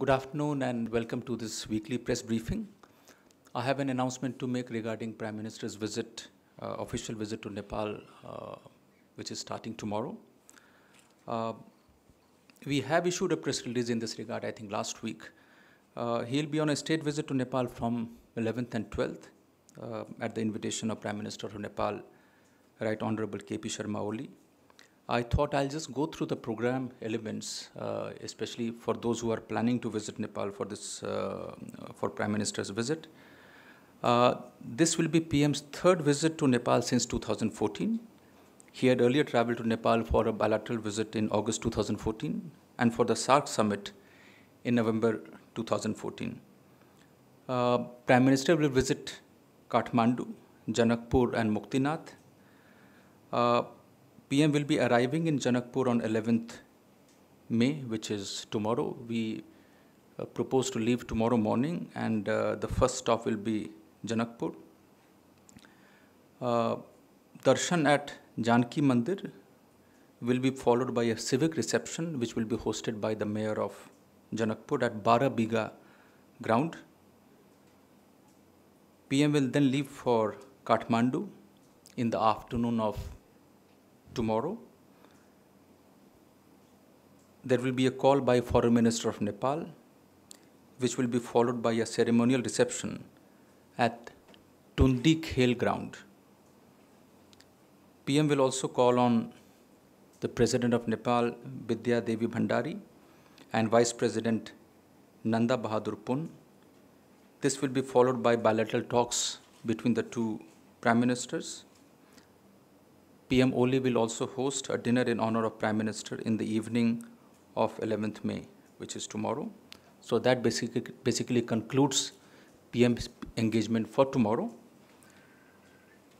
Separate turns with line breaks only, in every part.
Good afternoon and welcome to this weekly press briefing. I have an announcement to make regarding Prime Minister's visit, uh, official visit to Nepal, uh, which is starting tomorrow. Uh, we have issued a press release in this regard, I think, last week. Uh, he'll be on a state visit to Nepal from 11th and 12th uh, at the invitation of Prime Minister of Nepal, Right Honorable KP Sharma Oli. I thought I'll just go through the program elements, uh, especially for those who are planning to visit Nepal for this uh, for Prime Minister's visit. Uh, this will be PM's third visit to Nepal since 2014. He had earlier traveled to Nepal for a bilateral visit in August 2014 and for the SAARC summit in November 2014. Uh, Prime Minister will visit Kathmandu, Janakpur, and Muktinath. PM will be arriving in Janakpur on 11th May, which is tomorrow. We uh, propose to leave tomorrow morning, and uh, the first stop will be Janakpur. Uh, darshan at Janki Mandir will be followed by a civic reception, which will be hosted by the mayor of Janakpur at Barabiga ground. PM will then leave for Kathmandu in the afternoon of tomorrow. There will be a call by Foreign Minister of Nepal, which will be followed by a ceremonial reception at Tundi Khel ground. PM will also call on the President of Nepal, Bidya Devi Bhandari, and Vice President Nanda Bahadur Pun. This will be followed by bilateral talks between the two prime ministers. PM Oli will also host a dinner in honor of Prime Minister in the evening of 11th May, which is tomorrow. So that basically, basically concludes PM's engagement for tomorrow.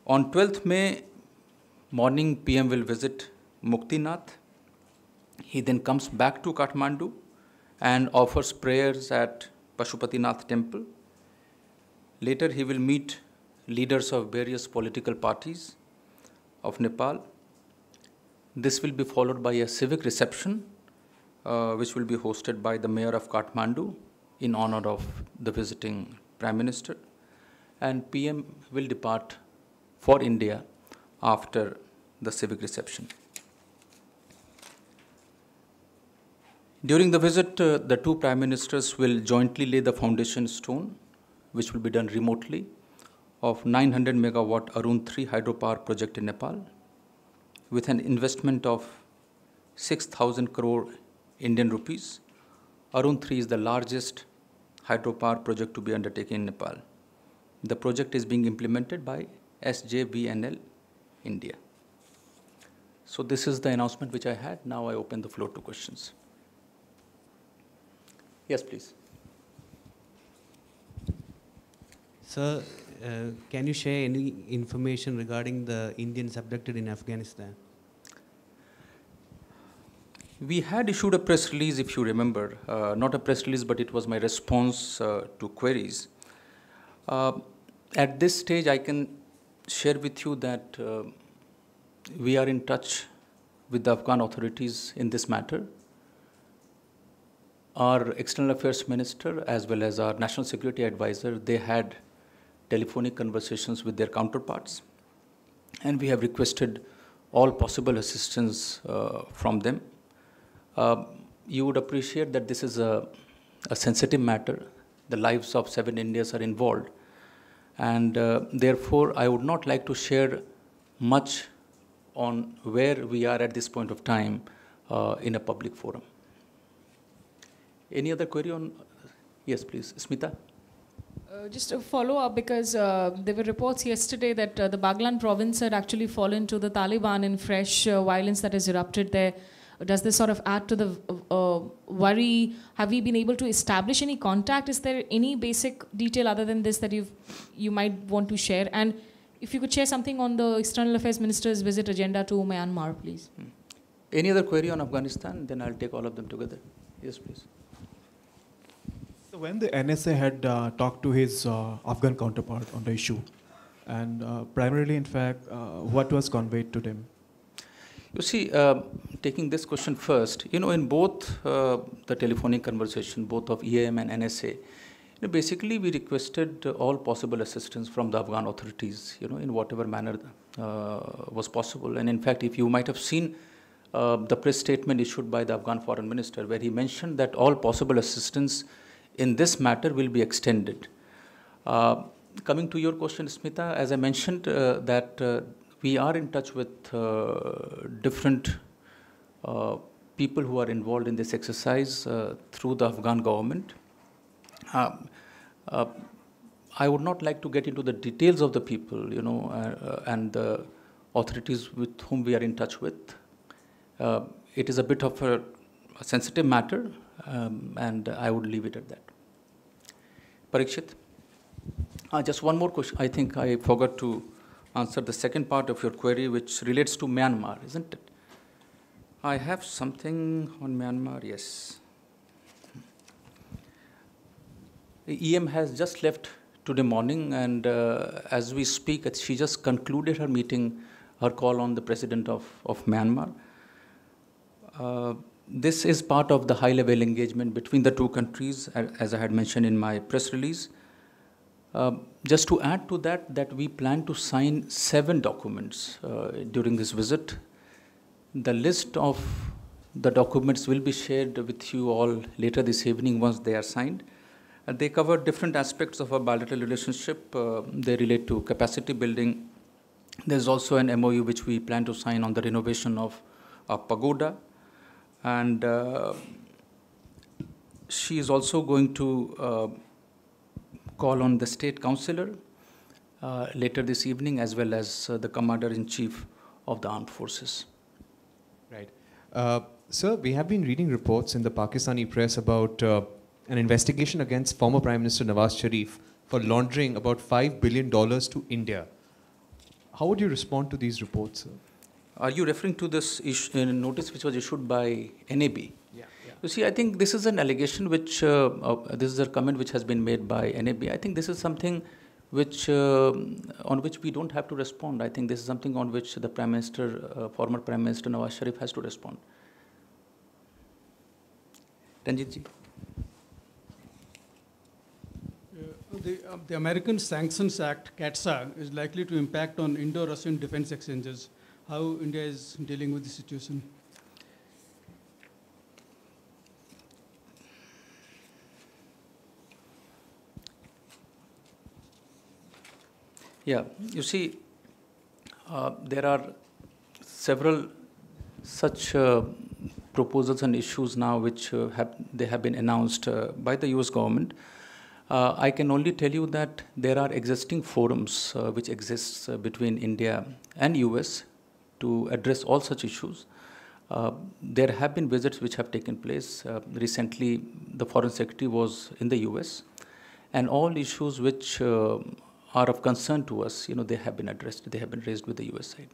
On 12th May morning, PM will visit Muktinath. He then comes back to Kathmandu and offers prayers at Pashupatinath temple. Later, he will meet leaders of various political parties of Nepal. This will be followed by a civic reception, uh, which will be hosted by the mayor of Kathmandu in honor of the visiting prime minister. And PM will depart for India after the civic reception. During the visit, uh, the two prime ministers will jointly lay the foundation stone, which will be done remotely, of 900 megawatt Arun 3 hydropower project in Nepal, with an investment of 6,000 crore Indian rupees. Arun 3 is the largest hydropower project to be undertaken in Nepal. The project is being implemented by SJVNL India. So this is the announcement which I had. Now I open the floor to questions. Yes, please.
Sir, uh, can you share any information regarding the Indians abducted in Afghanistan?
We had issued a press release, if you remember, uh, not a press release, but it was my response uh, to queries. Uh, at this stage, I can share with you that uh, we are in touch with the Afghan authorities in this matter our external affairs minister as well as our national security advisor they had telephonic conversations with their counterparts and we have requested all possible assistance uh, from them uh, you would appreciate that this is a, a, sensitive matter the lives of seven indians are involved and uh, therefore i would not like to share much on where we are at this point of time uh, in a public forum any other query on? Yes, please. Smita?
Uh, just a follow up because uh, there were reports yesterday that uh, the Baglan province had actually fallen to the Taliban in fresh uh, violence that has erupted there. Does this sort of add to the uh, worry? Have we been able to establish any contact? Is there any basic detail other than this that you you might want to share? And if you could share something on the External Affairs Minister's visit agenda to Myanmar, please. Hmm.
Any other query on Afghanistan? Then I'll take all of them together. Yes, please.
So when the NSA had uh, talked to his uh, Afghan counterpart on the issue, and uh, primarily, in fact, uh, what was conveyed to them?
You see, uh, taking this question first, you know, in both uh, the telephonic conversation, both of EAM and NSA, you know, basically we requested all possible assistance from the Afghan authorities, you know, in whatever manner uh, was possible. And in fact, if you might have seen the press statement issued by the Afghan foreign minister, where he mentioned that all possible assistance in this matter will be extended. Uh, coming to your question, Smita, as I mentioned, uh, that uh, we are in touch with uh, different people who are involved in this exercise through the Afghan government. I would not like to get into the details of the people, you know, and the authorities with whom we are in touch with. Uh, it is a bit of a, a sensitive matter, um, and I would leave it at that. Parikshit, uh, just one more question. I think I forgot to answer the second part of your query, which relates to Myanmar, isn't it? I have something on Myanmar, yes. EAM has just left today morning, and uh, as we speak, she just concluded her meeting, her call on the president of, of Myanmar. Uh, this is part of the high level engagement between the two countries, as I had mentioned in my press release. Uh, just to add to that, that we plan to sign seven documents uh, during this visit. The list of the documents will be shared with you all later this evening once they are signed. Uh, they cover different aspects of our bilateral relationship. Uh, they relate to capacity building. There's also an MOU which we plan to sign on the renovation of a pagoda. And uh, she is also going to uh, call on the state councillor uh, later this evening, as well as uh, the commander in chief of the armed forces.
Right. Uh, sir, we have been reading reports in the Pakistani press about uh, an investigation against former Prime Minister Nawaz Sharif for laundering about $5 billion to India. How would you respond to these reports, sir?
Are you referring to this ish- uh, notice which was issued by NAB?
Yeah.
You see, I think this is an allegation which, uh, uh, this is a comment which has been made by NAB. I think this is something which, uh, on which we don't have to respond. I think this is something on which the Prime Minister, uh, former Prime Minister Nawaz Sharif has to respond. Ranjit ji.
Uh, The, uh, the American Sanctions Act, CAATSA, is likely to impact on Indo-Russian defense exchanges. How India is dealing with the situation?
Yeah, you see, uh, there are several such uh, proposals and issues now which uh, have they have been announced uh, by the U.S. government. Uh, I can only tell you that there are existing forums uh, which exists between India and U.S. to address all such issues. Uh, there have been visits which have taken place. Uh, recently, the foreign secretary was in the U.S. and all issues which uh, are of concern to us, you know, they have been addressed. They have been raised with the U.S. side.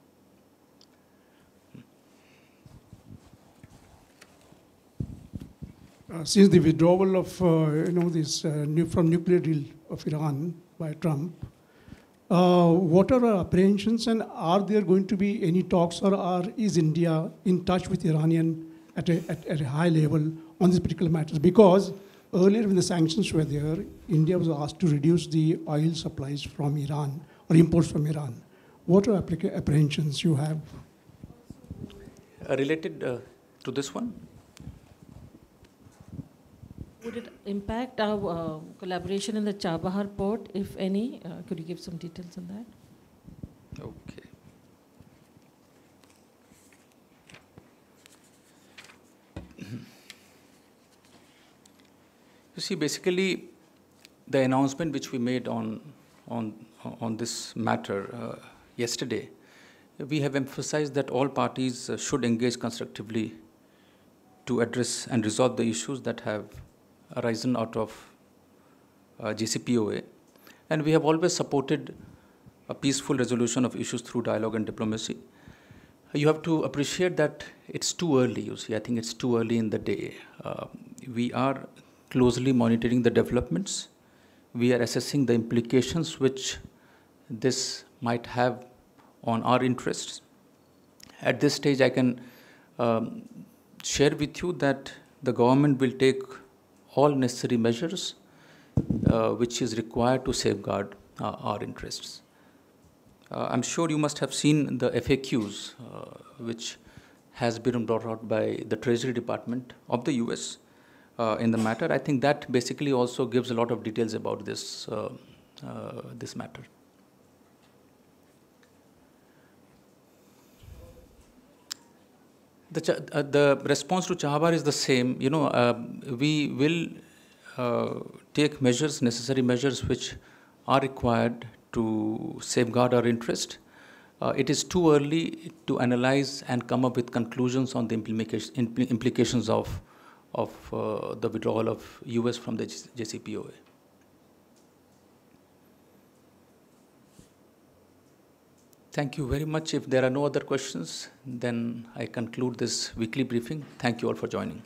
Uh, since the withdrawal of uh, you know this uh, new, from nuclear deal of Iran by Trump, what are our apprehensions and are there going to be any talks or are, is India in touch with Iranian at a, at, at a high level on these particular matters? Because earlier when the sanctions were there, India was asked to reduce the oil supplies from Iran or imports from Iran. What are applica- apprehensions you have?
Uh, related uh, to this one,
Would it impact our uh, collaboration in the Chabahar port, if any? Uh, Could you give some details on that?
okay. You see, basically, the announcement which we made on on on this matter uh, yesterday, we have emphasized that all parties uh, should engage constructively to address and resolve the issues that have arisen out of uh, JCPOA, and we have always supported a peaceful resolution of issues through dialogue and diplomacy. You have to appreciate that it's too early, you see. I think it's too early in the day. Uh, we are closely monitoring the developments. We are assessing the implications which this might have on our interests. At this stage, I can um, share with you that the government will take all necessary measures uh, which is required to safeguard uh, our interests. Uh, I'm sure you must have seen the FAQs, uh, which has been brought out by the Treasury Department of the US in the matter. I think that basically also gives a lot of details about this, uh, uh, this matter. The, uh, the response to Chabahar is the same. You know, uh, we will uh, take measures, necessary measures, which are required to safeguard our interest. Uh, it is too early to analyze and come up with conclusions on the implication, implications of, of uh, the withdrawal of US from the JCPOA. Thank you very much. If there are no other questions, then I conclude this weekly briefing. Thank you all for joining.